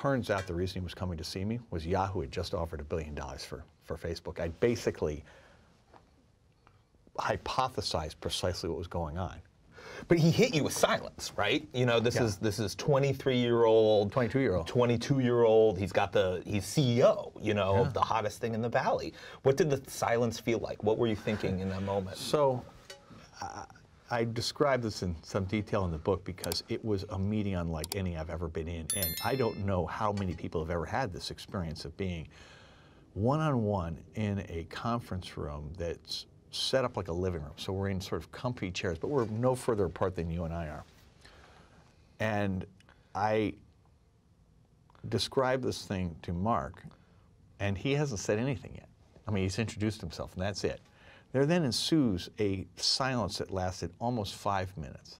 turns out the reason he was coming to see me was Yahoo had just offered a billion dollars for, for Facebook. I basically hypothesized precisely what was going on. But he hit you with silence, right? You know, this Yeah. is this is 23 year old, 22-year-old. 22 year old. He's got the he's CEO, you know, Yeah. of the hottest thing in the valley. What did the silence feel like? What were you thinking in that moment? So I, I describe this in some detail in the book because it was a meeting unlike any I've ever been in. And I don't know how many people have ever had this experience of being one on one in a conference room that's set up like a living room. So we're in sort of comfy chairs, but we're no further apart than you and I are. And I describe this thing to Mark, and he hasn't said anything yet. I mean, he's introduced himself, and that's it. There then ensues a silence that lasted almost five minutes.